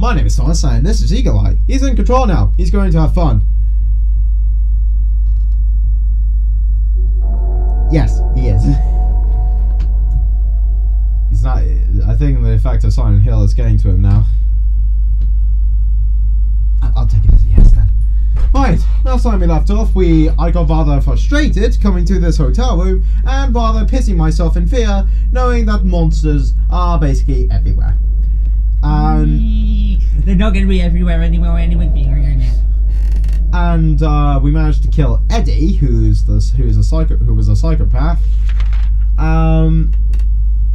my name is Thomas and this is Eagle Eye. He's in control now. He's going to have fun. Yes, he is. He's not. I think the effect of Silent Hill is getting to him now. I'll take it as a yes then. Right, last time we left off, we I got rather frustrated coming to this hotel room and rather pissing myself in fear, knowing that monsters are basically everywhere. And They're not going to be everywhere anymore anyway. and uh, we managed to kill Eddie, who's the who's a psycho who was a psychopath. Um,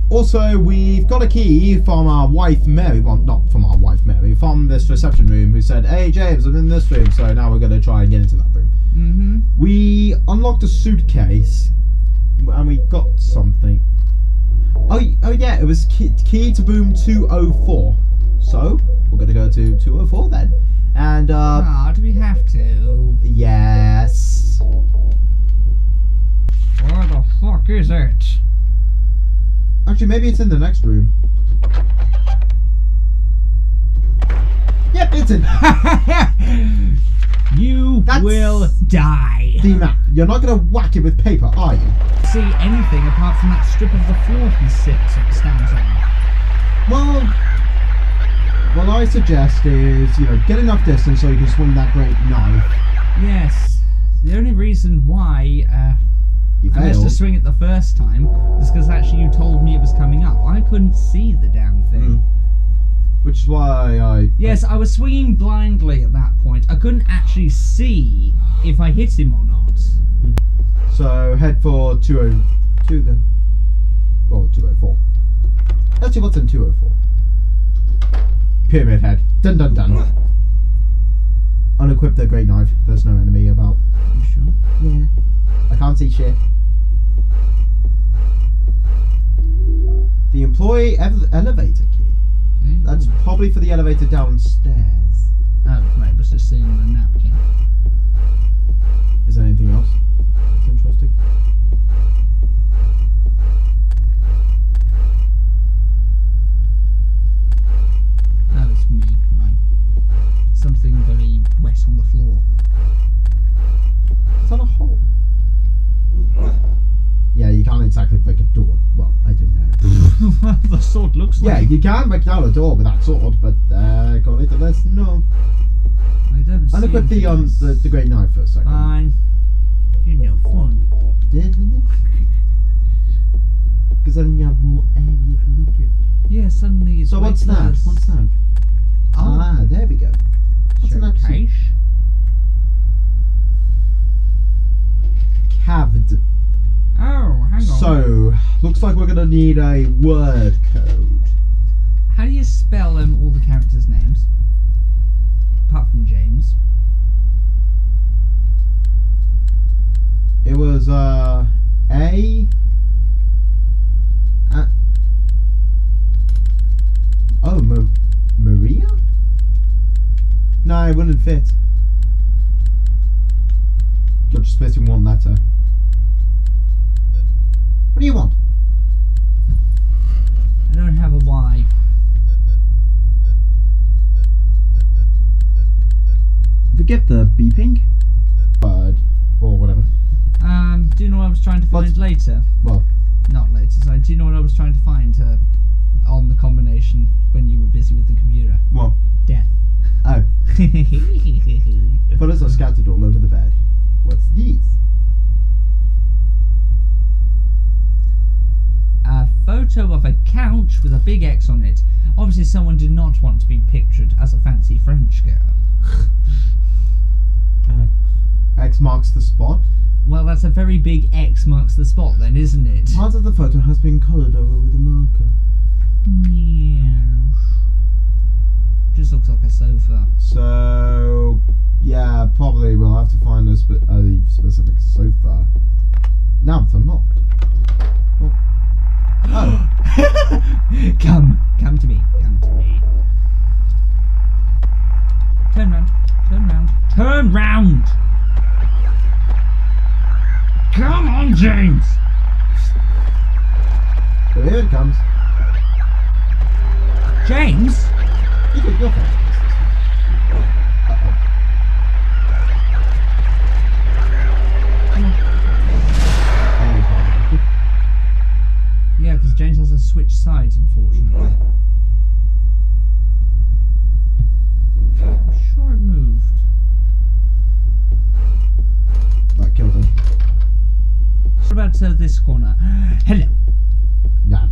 also, we've got a key from our wife Mary. Well, not from our wife Mary, from this reception room, who said, "Hey James, I'm in this room." So now we're going to try and get into that room. Mm-hmm. We unlocked a suitcase, and we got something. Oh, oh yeah, it was key, key to boom 204. So we're going to go to 204 then. And uh, Ah, do we have to? yes. Where the fuck is it? Actually, maybe it's in the next room. Yep, it's in. you That's- will die. D-Mac, you're not gonna whack it with paper, are you? See anything apart from that strip of the floor he sits and stands on? Well, what I suggest is, you know, get enough distance so you can swing that great knife. Yes. The only reason why uh, You I missed failed. to swing it the first time is because actually you told me it was coming up. I couldn't see the damn thing. Mm. Which is why I. Yes, I was swinging blindly at that point. I couldn't actually see if I hit him or not. So head for 202 then. Or 204. Let's see what's in 204. Pyramid head. Dun dun dun. Unequip the great knife. There's no enemy about. You sure? Yeah. I can't see shit. The employee ev- elevator. Okay. That's probably for the elevator downstairs. Oh, right, it was just sitting on a napkin. Is there anything yeah, you can break down a door with that sword, but uh, to this, no. I don't see Unequip the anything um the, the great knife for a second. Fine. You're no fun. Because then you have more area to look at. Yeah, suddenly it's So what's that? weightless. What's that? Oh, Ah, there we go. What's an actual caved? Oh, hang on. So, looks like we're gonna need a word code. How do you spell um, all the characters' names? Apart from James. It was uh A. Uh, oh, Ma- Maria? No, it wouldn't fit. You're just missing one letter. What do you want? I don't have a Y. Forget the beeping. Word or whatever. Um, do you know what I was trying to find later? Well, Not later, sorry. Do you know what I was trying to find uh, on the combination when you were busy with the computer? well. Death. Oh, photos are scattered all over the bed. What's these? a photo of a couch with a big X on it. Obviously, someone did not want to be pictured as a fancy French girl. Uh, X marks the spot. Well, that's a very big X marks the spot, then, isn't it? Part of the photo has been coloured over with a marker. Meow. Just looks like a sofa. So, yeah, probably we'll have to find a, spe- a specific sofa. Now it's unlocked. Oh. oh. come, come to me, come to me. Turn round, turn round, turn round! Come on, James! Here it comes. James? You go. Yeah, because James has a switch sides, unfortunately. This corner. Hello. Nah.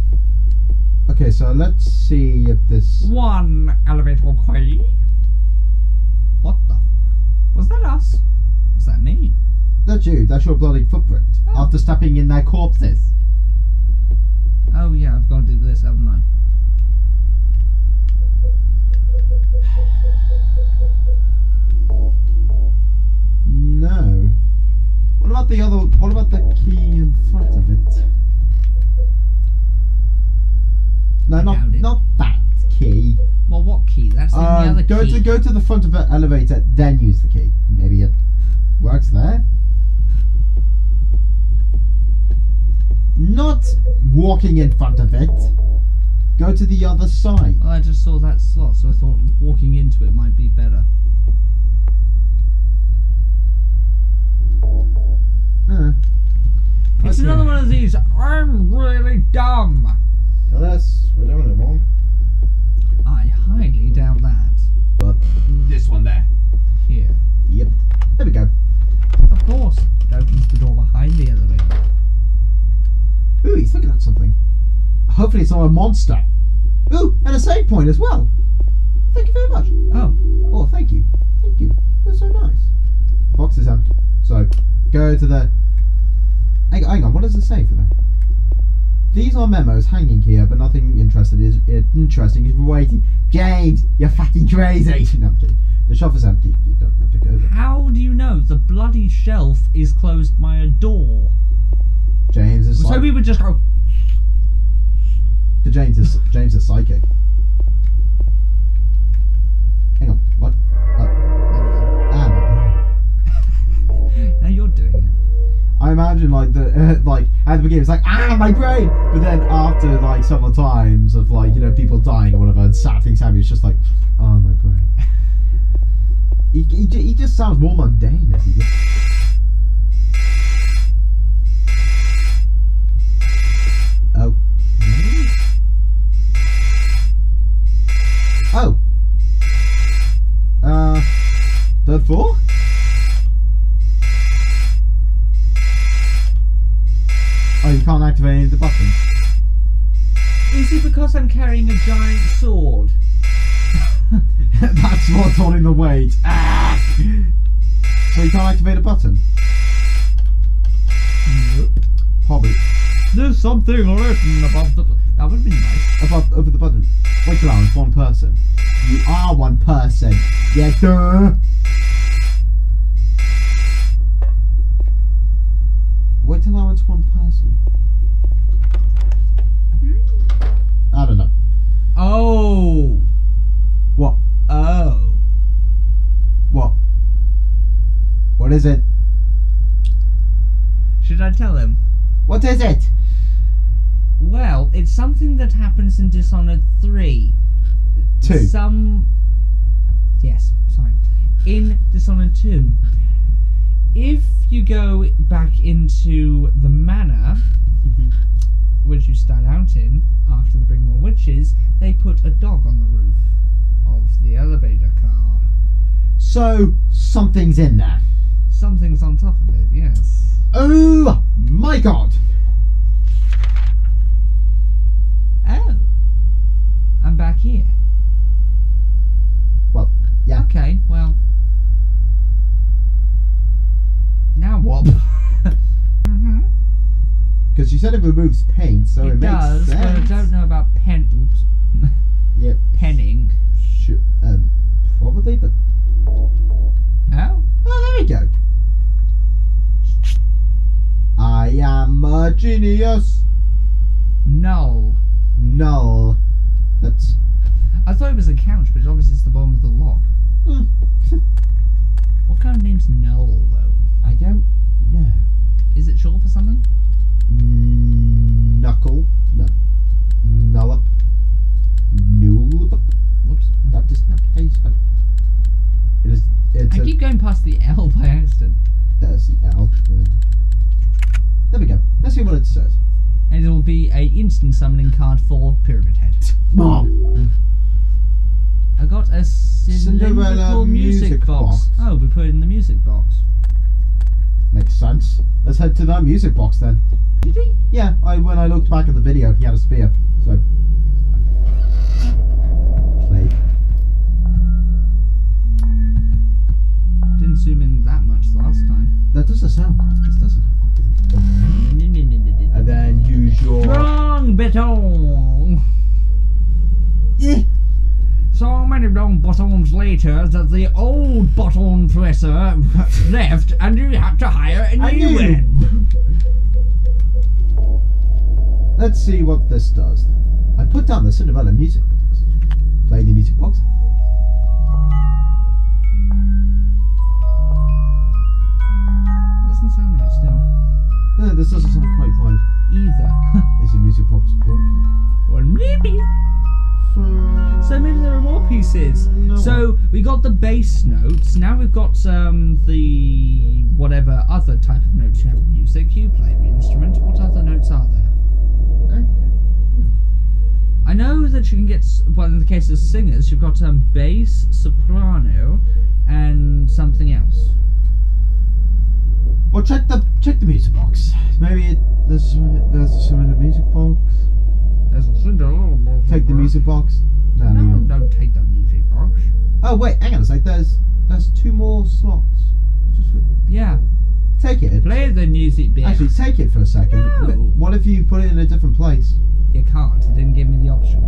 Okay, so let's see if this. One elevator key. What the? Was that us? Was that me? That's you. That's your bloody footprint. Oh. After stepping in their corpses. Oh yeah, I've got to do this, haven't I? About the other? What about the key in front of it? No, not it. not that key. Well, what key? That's the only Um, other go key. to go to the front of the elevator, then use the key. Maybe it works there. Not walking in front of it. Go to the other side. Well, I just saw that slot, so I thought walking into it might be better. It's okay. another one of these. I'm really dumb. Unless we're doing it wrong. I highly doubt that. But this one there. Here, Yep. There we go. of course, it opens the door behind the elevator. Ooh, he's looking at something. Hopefully it's not a monster. Ooh, and a save point as well. Thank you very much. Oh, Oh, thank you. Thank you. That's so nice. The box is empty. So, go to the... Hang, hang on, what does it say for that? These are memos hanging here, but nothing interested is it, interesting is waiting. James, you're fucking crazy. No, I'm kidding. The shelf is empty. You don't have to go there. how do you know the bloody shelf is closed by a door? James is So psychic. we would just go. James is James is psychic. Imagine like the uh, like at the beginning it's like ah my brain, but then after like several times of like you know people dying or whatever and sad things happen, it's just like oh my brain. He, he, he just sounds more mundane as he gets. Oh. Oh. Uh, third floor. You can't activate any of the buttons. Is it because I'm carrying a giant sword? That's what's holding the weight. Ah! So you can't activate a button. Nope. Probably There's something written above the. That would be nice. above over the button. Wait till it's one person. You are one person. Yeah, duh. Wait till it's one person. I don't know. Oh. What? Oh. What? What is it? Should I tell him? What is it? Well, it's something that happens in Dishonored 3. Two. Some. Yes, sorry. In Dishonored 2, if you go back into the manor, mm-hmm. which you start out in after the Brigmore Witches, they put a dog on the roof of the elevator car. So something's in there. Something's on top of it, yes. Oh my god! Oh. I'm back here. Well, yeah. Okay, well. Now what? mm-hmm. Because you said it removes paint, so it, it makes does, but I don't know about pen. Oops. Yep. Penning. Sure. Um, probably, but Oh? oh, there we go. I am a genius. Null. Null. I thought it was a couch, but obviously it's the bottom of the lock. Hmm. What kind of name's Null, though? I don't know. Is it short for something? Knuckle. No. Nullup. Nullup. Whoops. That is not how you spell it. It is. It's I keep going past the L by accident. There's the L. There we go. Let's see what it says. And it'll be a instant summoning card for Pyramid Head. Mom. I got a cylindrical Cinderella music, music box. box. Oh, we put it in the music box. Makes sense. Let's head to that music box then. Did he? Yeah, I when I looked back at the video, he had a spear. So. Play. Didn't zoom in that much last time. That doesn't sound. This doesn't. And then use your. Wrong beton. Eh. Many long buttons later that the old button presser left and you had to hire a new one. Let's see what this does. I put down the Cinderella music box. Play the music box. Doesn't sound right still. No, this doesn't sound quite right. Either. Is the music box broken? or maybe. So, So maybe there are more pieces. No. So we got the bass notes. Now we've got um, the whatever other type of notes you have in music. You play the instrument. What other notes are there? I know that you can get, well, in the case of singers, you've got um, bass, soprano, and something else. Well, check the check the music box. Maybe it, there's there's some in the music box. There's a Cinderella. Take the music box. No, No, it. don't take the music box. Oh wait, hang on a sec. There's there's two more slots. Just Yeah, take it. play the music bit. Actually, take it for a second. No. What if you put it in a different place? you can't. It didn't give me the option.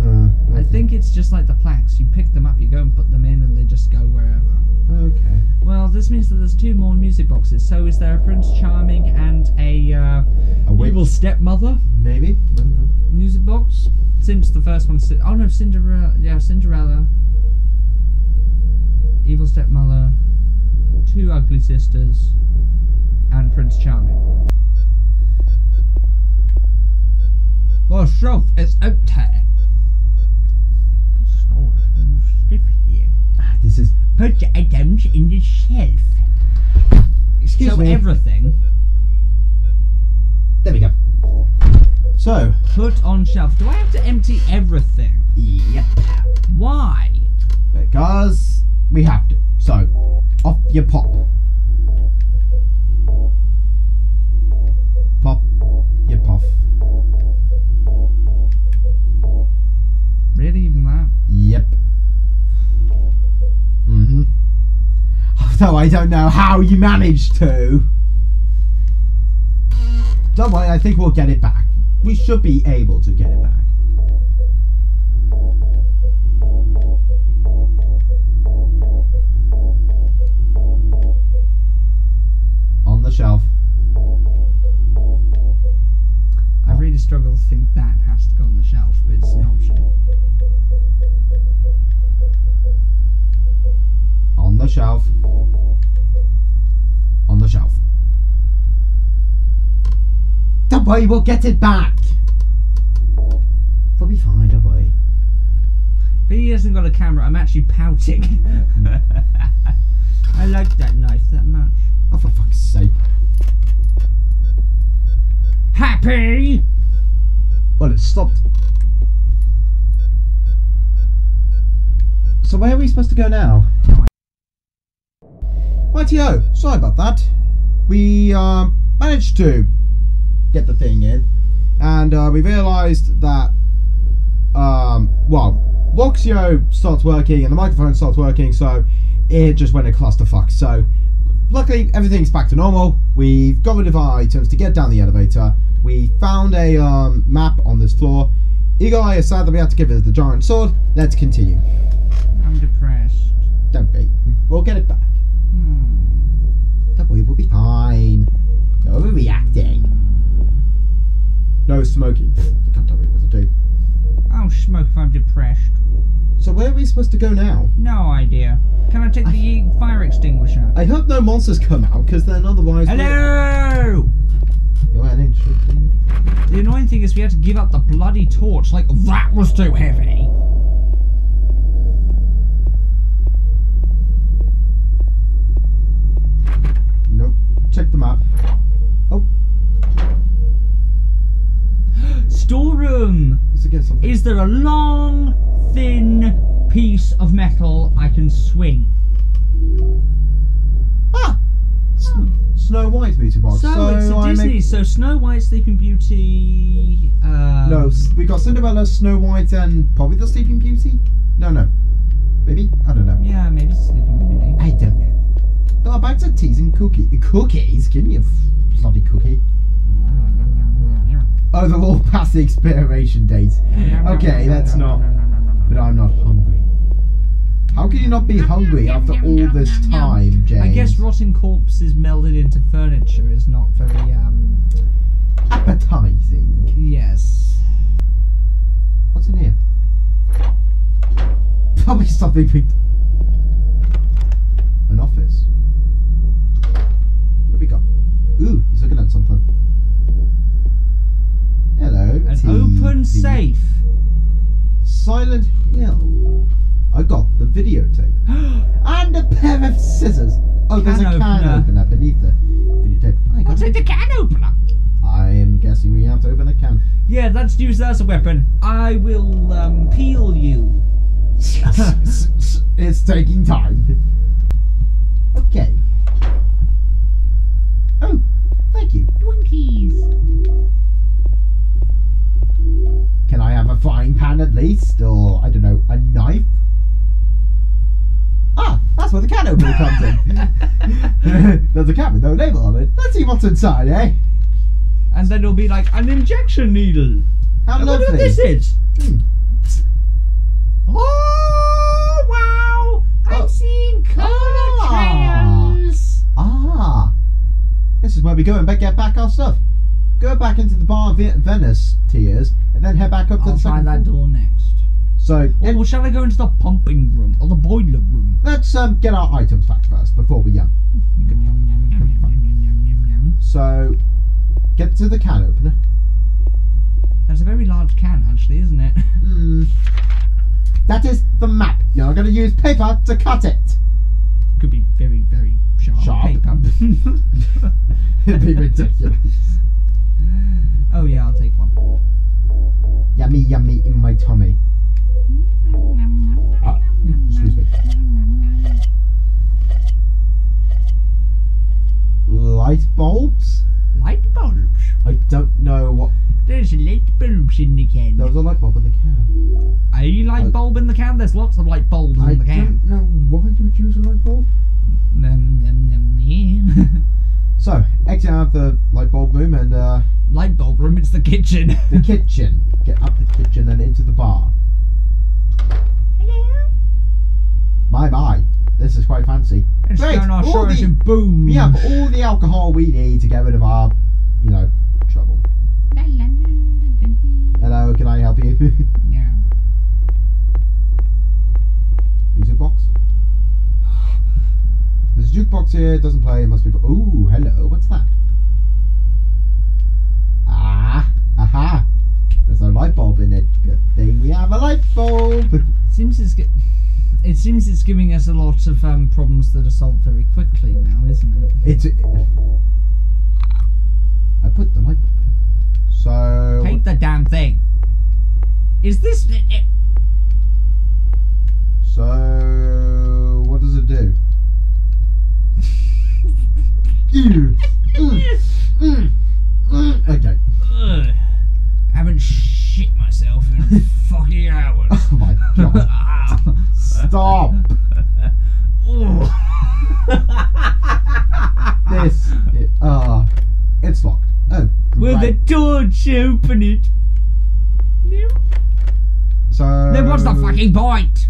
Uh, I think it's just like the plaques. You pick them up, you go and put them in, and they just go wherever. Okay. Well, this means that there's two more music boxes. So is there a Prince Charming and a uh, A evil stepmother Maybe. Music box? Since the first one, oh no, Cinderella. Yeah, Cinderella. Evil stepmother, two ugly sisters, and Prince Charming. The shelf is empty. This is. Put your items in the shelf. Excuse so me. everything There we go. So. put on shelf. Do I have to empty everything? Yep. Why? Because we have to. So, off your. Pop. Although I don't know how you managed to. Don't worry, I think we'll get it back. We should be able to get it back. On the shelf. I really struggle to think that has to go on the shelf, but it's an option. On the shelf. On the shelf. Don't we'll get it back. We'll be fine, don't worry. But he hasn't got a camera. I'm actually pouting. I like that knife that much. Oh, for fuck's sake. Happy? Well, it stopped. So where are we supposed to go now? No, Rightio, sorry about that. We um, managed to get the thing in, and uh, we realised that, um, well, Voxio starts working and the microphone starts working, so it just went a clusterfuck. So, luckily, everything's back to normal. We've got rid of our items to get down the elevator. We found a um, map on this floor. Eagle Eye is sad that we had to give it the giant sword. Let's continue. I'm depressed. Don't be. We'll get it back. Hmm. Don't worry, we'll be fine. Overreacting. No smoking. You can't tell me what to do. I'll smoke if I'm depressed. So where are we supposed to go now? No idea. Can I take the fire extinguisher? I hope no monsters come out, because then otherwise. we're- Hello! You're an interesting. The annoying thing is we had to give up the bloody torch. Like, that was too heavy. Nope. Check the map. Oh, Storeroom! Is there a long, thin piece of metal I can swing? ah! S- Snow White's beauty box. So, it's a I Disney. make- So Snow White, Sleeping Beauty. Um, No, we got Cinderella, Snow White, and probably the Sleeping Beauty. No, no, maybe I don't know. Yeah, maybe Sleeping Beauty. I don't know. But back to teas and cookie cookies. Give me a bloody cookie. Oh, they're all past the expiration date. Okay, that's not. But I'm not hungry. How can you not be hungry after all this time, James? I guess rotten corpses melded into furniture is not very um. appetizing. Yes. What's in here? Probably something big. An office. What have we got? Ooh, he's looking at something. Hello. An Safe. Silent Hill. I got the videotape. And a pair of scissors. Oh, there's Can a can opener. opener beneath the videotape. I got What's it, the can opener? I am guessing we have to open the can. Yeah, let's use that as a weapon. I will um, peel you. it's taking time. Okay. Oh, thank you. Twinkies. Frying pan at least? Or, I don't know, a knife? Ah, that's where the can opener comes in. There's a can with no label on it. Let's see what's inside, eh? And then it'll be like an injection needle. How I wonder lovely. what this is. Hmm. Oh wow! I'm Oh. seeing colour Ah. trails. Ah, this is where we go and get back our stuff. Go back into the bar of Venus Tears, and then head back up to I'll the try second that floor. door next. So Or and shall I go into the pumping room or the boiler room? let's um, get our items back first before we um. So get to the can opener. That's a very large can, actually, isn't it? Hmm. That is the map. You're going to use paper to cut it. Could be very, very sharp, Sharp. paper. It'd be ridiculous. Oh yeah, I'll take one. Yummy, yummy in my tummy. Ah, excuse me. Light bulbs? Light bulbs. I don't know what. There's light bulbs in the can. There was a light bulb in the can. A light bulb in the can. There's lots of light bulbs I in the can. I don't know why you would use a light bulb. Yeah. So, exit out of the light bulb room and uh, light bulb room. It's the kitchen. the kitchen. Get up the kitchen and into the bar. Hello. My, my. This is quite fancy. Let's Great, go on our all shores the- boom. We have all the alcohol we need to get rid of our, you know, trouble. Hello, can I help you? Yeah. Music box. There's a jukebox here. It doesn't play. It must be. Ooh, hello. What's that? Seems it's it seems it's giving us a lot of um, problems that are solved very quickly now, isn't it? It's. I put the light So. Take the damn thing. Is this? eh, So. What does it do? Ew. Fucking point?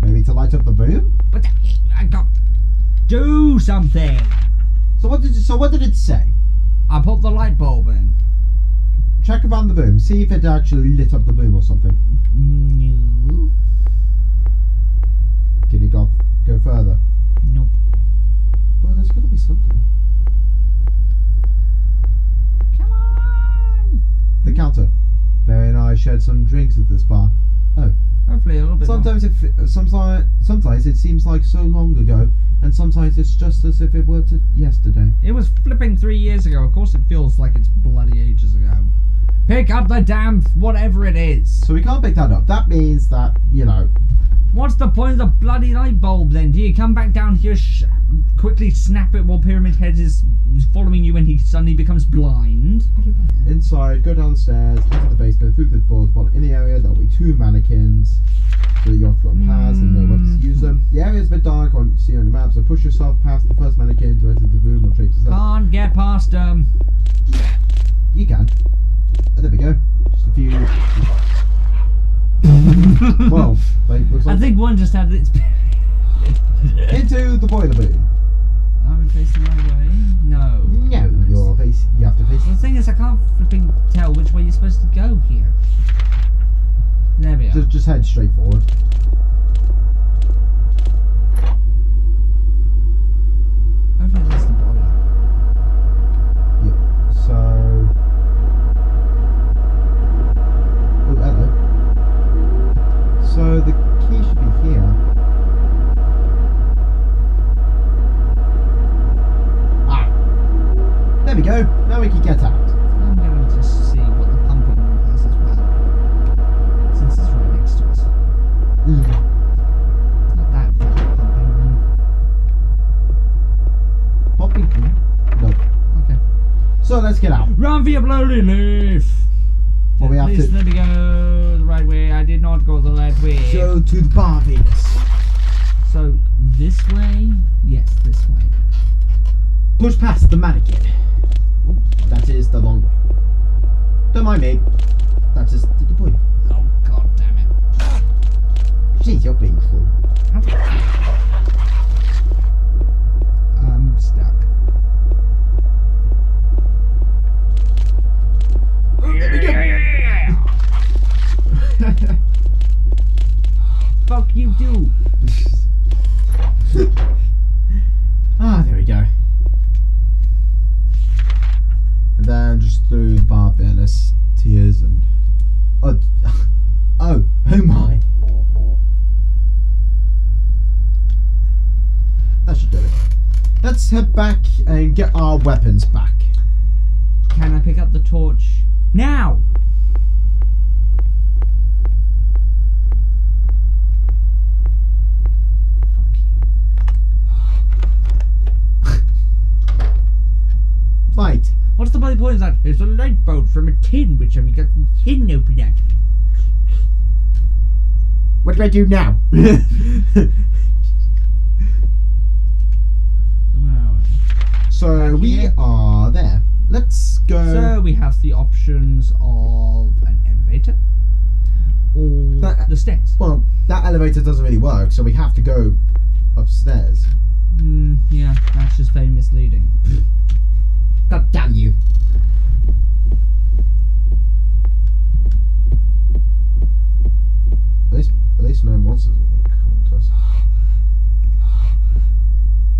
Maybe to light up the boom? What the? I got. Do something. So what did you, so what did it say? I put the light bulb in. Check around the boom. See if it actually lit up the boom or something. No. Can you go go further? Nope. Well, there's got to be something. Come on. The counter. Mary and I shared some drinks at this bar. Oh. Hopefully a little bit. Sometimes it uh, sometimes sometimes it seems like so long ago, and sometimes it's just as if it were to yesterday. It was flipping three years ago. Of course, it feels like it's bloody ages ago. Pick up the damn whatever it is. So we can't pick that up. That means that you know What's the point of the bloody light bulb then? Do you come back down here, sh- quickly snap it while Pyramid Head is following you and he suddenly becomes blind? Inside, go downstairs, into the basement, through the doors. While in the area, there'll be two mannequins. So you have to run past and know when to use them. Hmm. The area's a bit dark, on see on the map, so push yourself past the first mannequin to enter the room or trace yourself. Can't get past them. You can. Oh, there we go. Just a few. Well, like, looks I like think one just had its. into the boiler room. Are we facing the right way? No. No, you're face. You have to face. The thing is, I can't flipping tell which way you're supposed to go here. There we are. Just, just head straight forward. Hopefully Run bloody leaf! Well, we have Please to- let me go the right way. I did not go the left way. Go to the bar, Venus. So, this way? Yes, this way. Push past the mannequin. That is the long way. Don't mind me. That is the, the point. Oh, god damn it. Jeez, you're being cruel. Too. ah, there we go. And then just through the bar Venus, tears and oh, oh, oh my. That should do it. Let's head back and get our weapons back. Can I pick up the torch now? Fuck you. Right. What's the bloody point of that? It's a light bulb from a tin, which you got the tin opener? What do I do now? So we are there. Let's go. So we have the options of an elevator or That- the stairs. well, that elevator doesn't really work, so we have to go upstairs. Hmm, yeah, that's just very misleading. God damn you. At least, at least no monsters are going to come to us.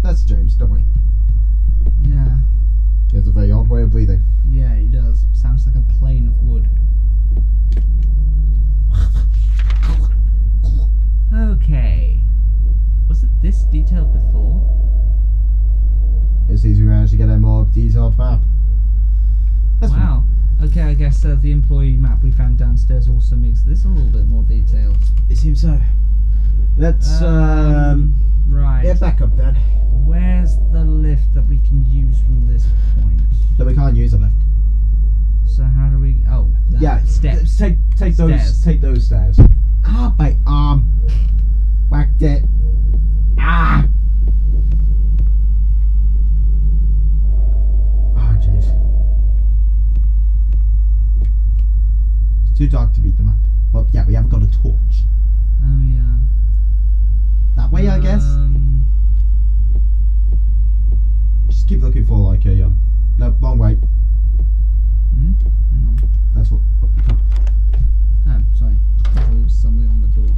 That's James, don't worry. Yeah, He has a very odd way of breathing. yeah, he does. Sounds like a plane of wood. Okay. Was it this detailed before? It seems we managed to get a more detailed map. That's wow. Okay, I guess uh, the employee map we found downstairs also makes this a little bit more detailed. It seems so. Let's um, right. get back up then. Where's the lift that we can use from this point? No, we can't use a lift. So how do we? Oh, that- Yeah, steps. Take take those Stairs. take those stairs. Ah, my arm. Whacked it. Ah. Oh jeez. It's too dark to read the map. Well, yeah, we haven't got a torch. Oh yeah. That way, I guess. Um, Just keep looking for like a um. No, wrong way. hmm? Hang on. That's what. what we can't- Oh, sorry. I thought there was something on the door.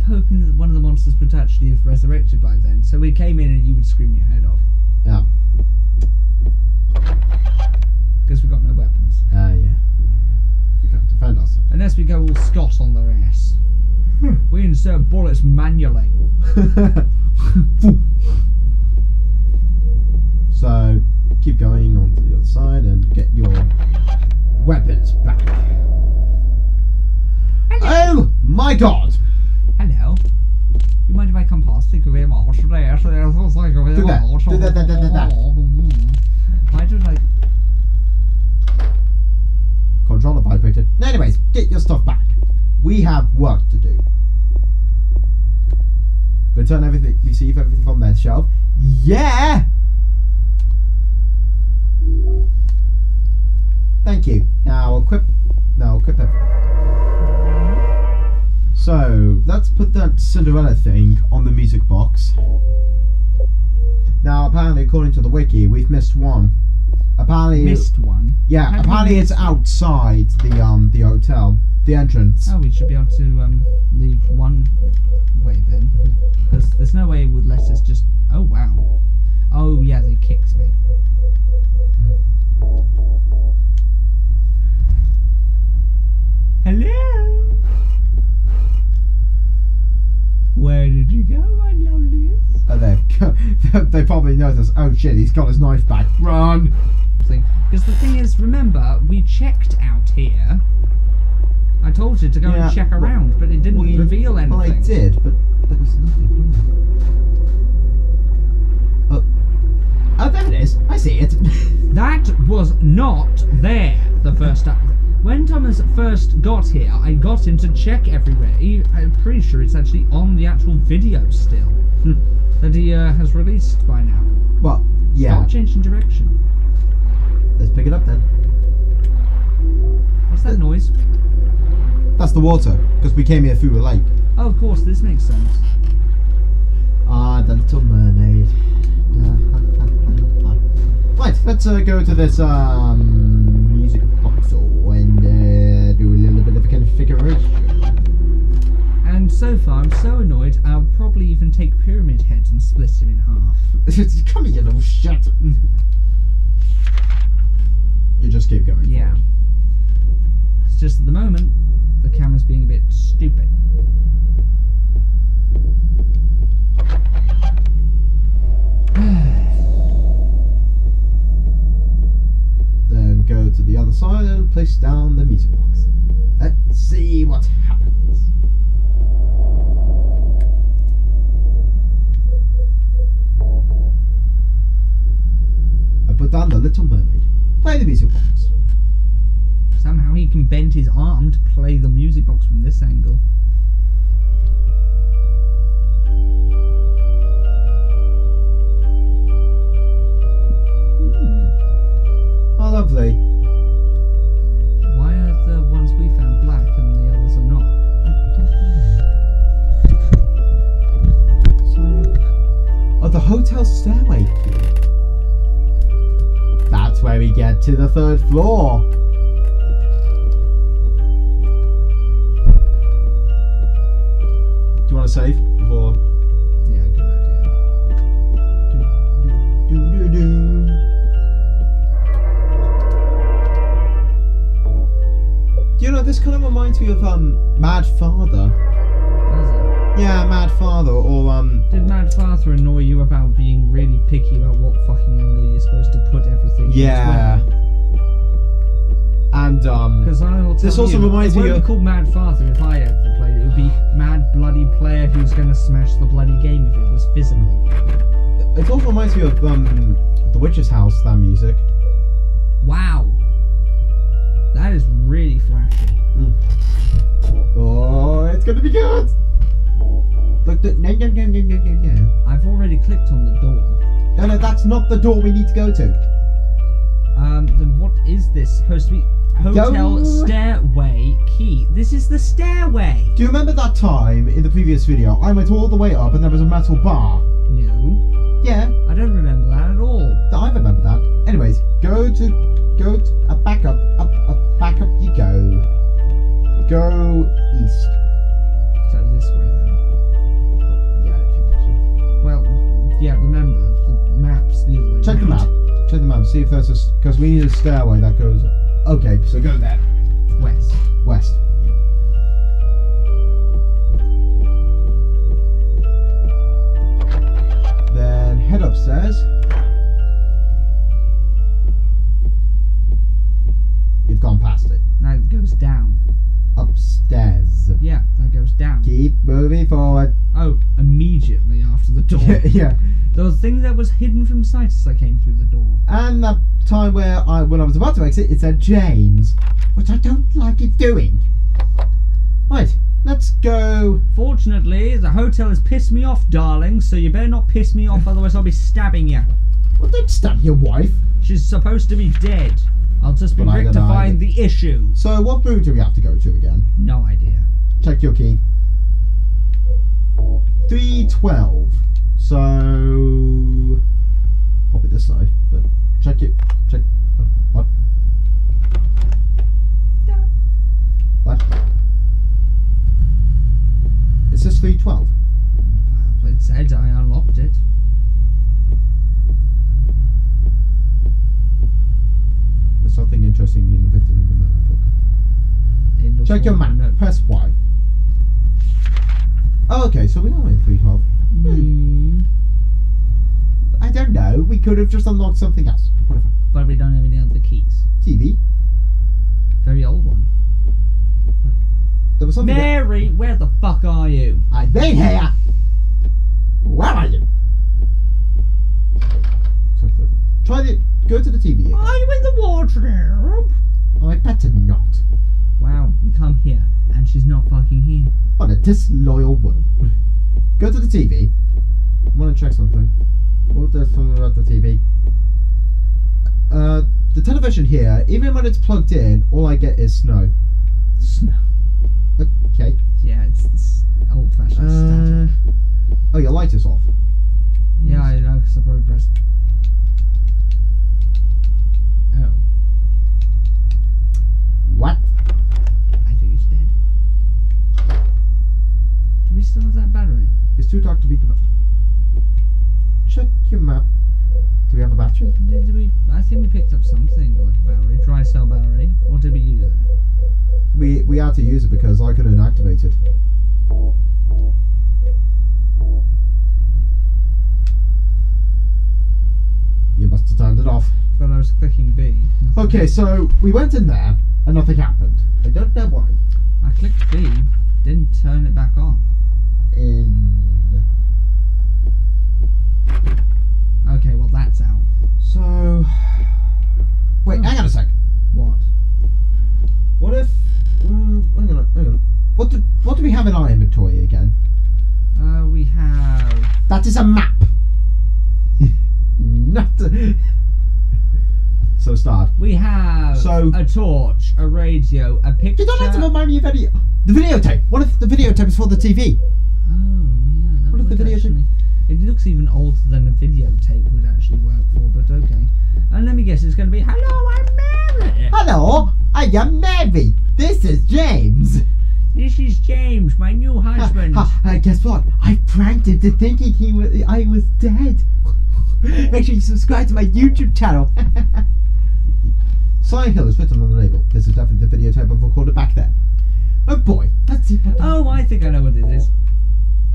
of hoping that one of the monsters would actually have resurrected by then. So we came in and you would scream your head off Yeah. because we got no weapons. Uh, yeah. yeah, yeah. We can't defend ourselves. Unless we go all Scott on their ass. We insert bullets manually. so, keep going on to the other side and get your weapons back. Oh my god! Thank you very Do that. Do that, that, that, that, that. I don't like. Controller vibrated. Anyways, get your stuff back. We have work to do. Return everything, receive everything from their shelf. Yeah! Thank you. Now equip. Now equip it. So let's put that Cinderella thing on the music box. Now apparently, according to the wiki, we've missed one. Apparently, Missed one. yeah, How apparently it's outside the um the hotel, the entrance. Oh, we should be able to um, leave one way then. Because there's no way it would let us just. Oh, wow. Oh, yeah, they kicked me. Hello? Where did you go, my lovelies? Oh, they probably notice. Oh shit, he's got his knife back. Run! Because the thing is, remember, we checked out here. I told you to go Yeah, and check around, but it didn't We- reveal anything. Well, I did, but there was nothing. Oh, oh, there it is. I see it. That was not there the first time. When Thomas first got here, I got him to check everywhere. He, I'm pretty sure it's actually on the actual video still that he uh, has released by now. well, yeah. Stop changing direction. Let's pick it up then. What's that noise? That's the water, because we came here through a lake. Oh, of course, this makes sense. Ah, the Little Mermaid. right, let's uh, go to this um, And so far, I'm so annoyed, I'll probably even take Pyramid Head and split him in half. Come here, little shit. you just keep going. Yeah. forward. It's just at the moment, the camera's being a bit stupid. Then go to the other side and place down the music box. Let's see what happens. I put down the Little Mermaid. Play the music box. Somehow he can bend his arm to play the music box from this angle. To the third floor. Do you want to save before? Yeah, good idea. Do, do, do, do. Do you know this kind of reminds me of um Mad Father? It? Yeah, Mad Father or um Did Mad Father annoy you about being really picky about what fucking angle you're supposed to put everything? yeah. And um Because I will tell This also you, reminds it me won't of- be called Mad Father if I ever played it. It would be Mad Bloody Player who's going to smash the bloody game if it was physical. it also reminds me of um The Witch's House, that music. Wow. That is really flashy. Oh, it's gonna be good. Look, the, no, no, no, no, no, no, no. I've already clicked on the door. No, no, that's not the door we need to go to. Um, then what is this supposed to be? Hotel Go- stairway key. This is the stairway. Do you remember that time in the previous video? I went all the way up and there was a metal bar. No, Yeah, I don't remember that at all. I remember that. Anyways, go to go to uh, back up, up, up, back up. You go. Go east. So this way then. Yeah, remember the maps the other way. Check the map. Check the map. See if there's a because we need a stairway that goes. Okay, so go there. West. West. Yep. Then head upstairs. You've gone past it. No, it goes down. Upstairs. Yeah, that goes down. Keep moving forward. Oh, immediately after the door. yeah, yeah. There was a thing that was hidden from sight as I came through the door. And that time where I, when I was about to exit, it said James, which I don't like it doing. Right, let's go. Fortunately, the hotel has pissed me off, darling, so you better not piss me off, otherwise I'll be stabbing you. Well, don't stab your wife. She's supposed to be dead. I'll just be But rectifying the issue. So, what room do we have to go to again? No idea. Check your key. 312. So. Probably this side, but check it. Check. oh, what? What? Is this 312? Well, it said I unlocked it. There's something interesting in the bit in the map book. It looks Check your more- map. no. Press Y. Oh, okay, so we are in 312. Hmm. I don't know. We could have just unlocked something else. But Whatever. But we don't have any other keys. TV. Very old one. There was something. Mary, where the fuck are you? I've been here. Where are you? Sorry. Try the. Go to the TV. Again. Are you in the wardrobe? Oh, I better not. Wow, we come here and she's not fucking here. What a disloyal woman. Go to the TV. I want to check something. There's something about the TV? Uh, the television here, even when it's plugged in, all I get is snow. Snow. Okay. Yeah, it's, it's old fashioned Uh, static. oh, your light is off. Yeah, I know, because I probably pressed. Oh, What? I think it's dead. Do we still have that battery? It's too dark to beat the your map. Do we have a battery? Did, did we? I think we picked up something like a battery, dry cell battery, or did we use it? We we had to use it because I couldn't activate it. You must have turned it off. But I was clicking B. Nothing Okay, so we went in there and nothing happened. I don't know why. I clicked B, didn't turn it back on. In Okay, well that's out. So wait, hang on a sec. What? What if? Mm, hang on, hang on. What do what do we have in our inventory again? Uh, we have. That is a map. Not. A so start. We have So- a torch, a radio, a picture. You don't have to remind me of any. The videotape. What if the videotape is for the TV? Oh, yeah, that What if the videotape-. It looks even older than a videotape would actually work for, but okay. And let me guess, it's going to be Hello, I'm Mary. Hello, I am Mary. This is James. This is James, my new husband. Ha, ha, guess what? I pranked him to thinking he was I was dead. Make sure you subscribe to my YouTube channel. Silent Hill is written on the label. This is definitely the videotape I've recorded back then. Oh boy, let's see what. Oh, I think I know what it is.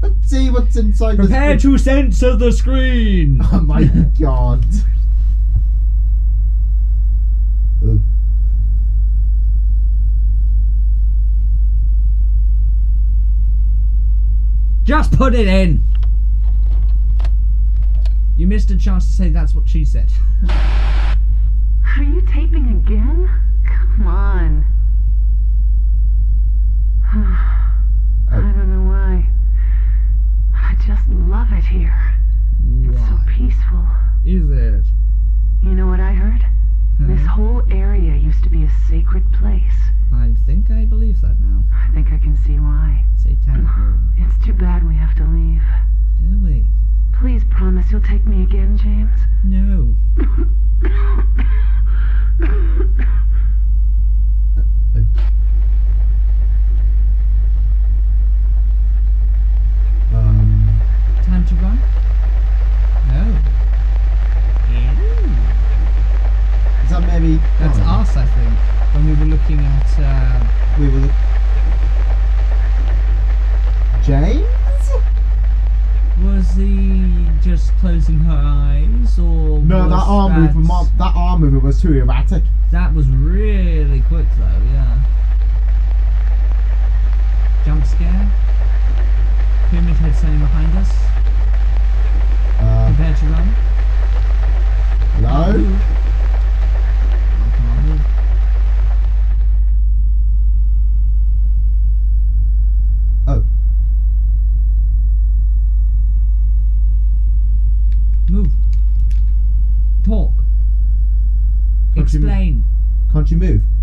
Let's see what's inside. this Prepare big- to censor the screen. Oh my god. Ooh. Just put it in. You missed a chance to say that's what she said. Are you taping again? Come on. I oh. don't know why. I just love it here. It's so peaceful. Is it? You know what I heard? This whole area used to be a sacred place. I think I believe that now. I think I can see why. Satanic room. It's too bad we have to leave. Do we? Please promise you'll take me again, James. No. Um. I think. When we were looking at uh, we were look James? Was he just closing her eyes or no that arm that... movement Mark, that arm movement was too erratic. That was really quick though yeah. Jump scare? Pyramid head standing behind us. Uh, prepare to run. No. move.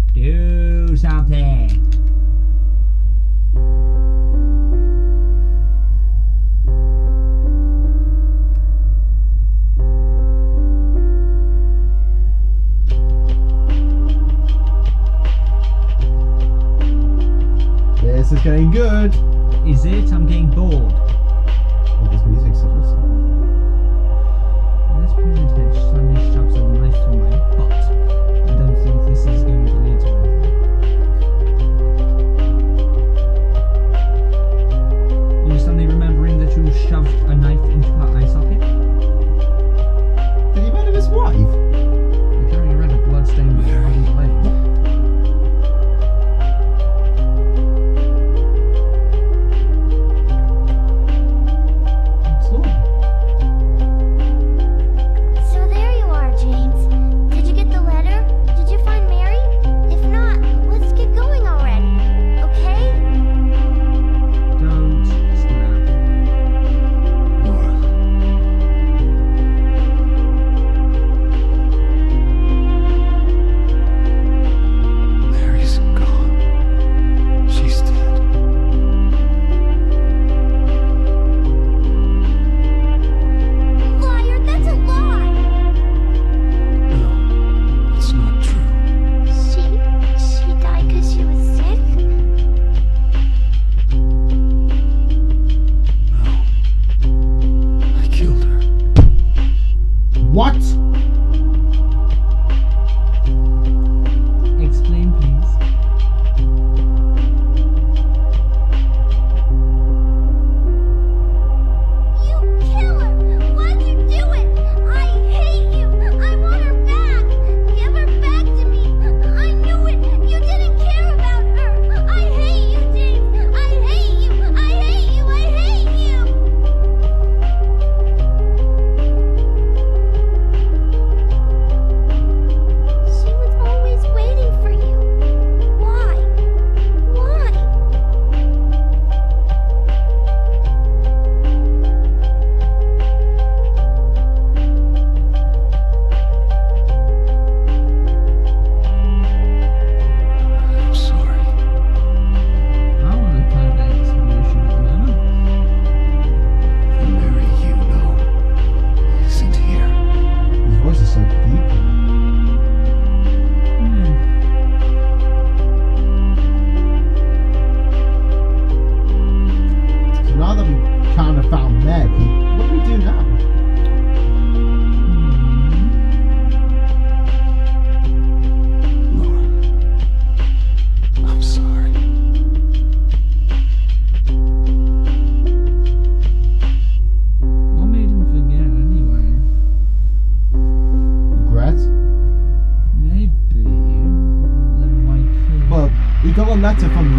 nuts if I'm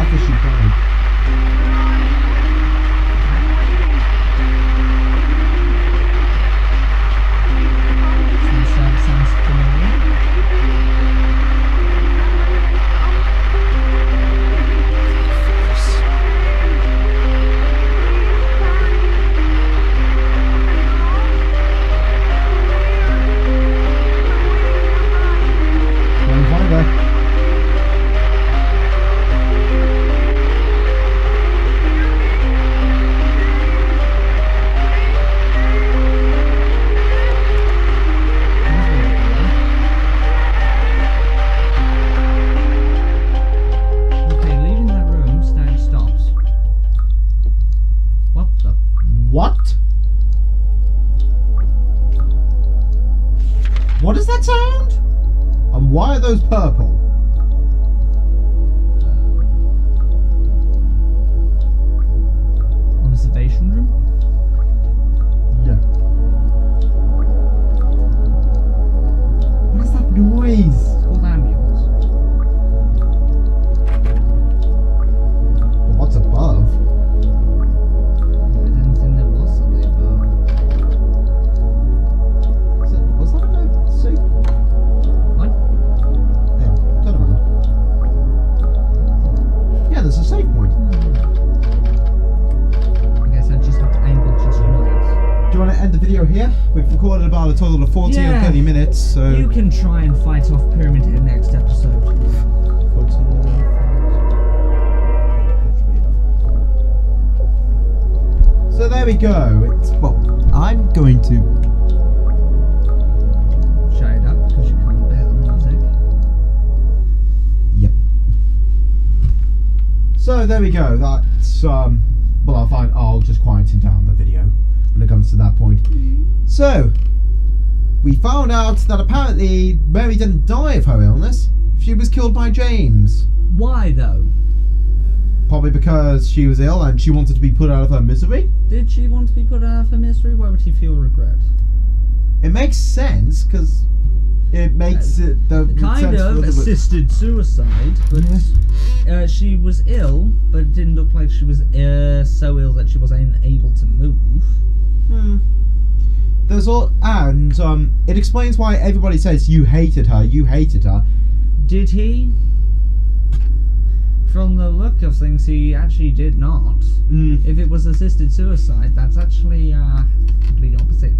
After she died. A total of 40 or 30 minutes, so. You can try and fight off Pyramid Head next episode. So there we go. It's well, I'm going to. Shut it up because you can't bear the music. Yep. So there we go. That's um. Well, I'll find. I'll just quieten down the video when it comes to that point. So we found out that apparently Mary didn't die of her illness. She was killed by James. Why though? Probably because she was ill and she wanted to be put out of her misery. Did she want to be put out of her misery? Why would she feel regret? It makes sense because it makes it the Kind of for the- assisted suicide, but uh, she was ill, but it didn't look like she was uh, so ill that she was unable to move. Hmm. There's all, and um, it explains why everybody says you hated her, you hated her. Did he? From the look of things, he actually did not. Mm. If it was assisted suicide, that's actually uh, complete opposite.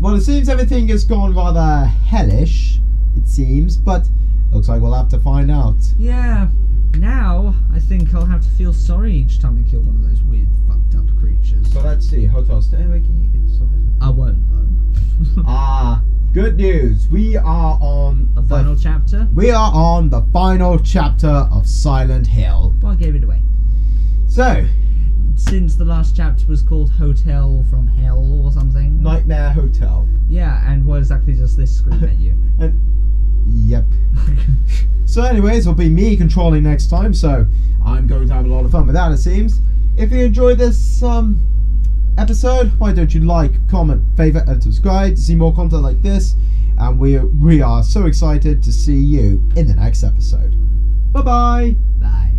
Well, it seems everything has gone rather hellish. It seems, but looks like we'll have to find out. Yeah. Now I think I'll have to feel sorry each time I kill one of those weird, fucked up creatures. So let's see. Hotel stairway inside. I won't though. Ah, good news. We are on the final chapter. We are on the final chapter of Silent Hill. Well, I gave it away. So, Since the last chapter was called Hotel from Hell or something. Nightmare Hotel. Yeah, and what exactly does this scream at you? And yep. So, anyways, it'll be me controlling next time. So, I'm going to have a lot of fun with that. It seems. If you enjoyed this um episode, why don't you like, comment, favorite, and subscribe to see more content like this? And we we are so excited to see you in the next episode. Bye bye. Bye.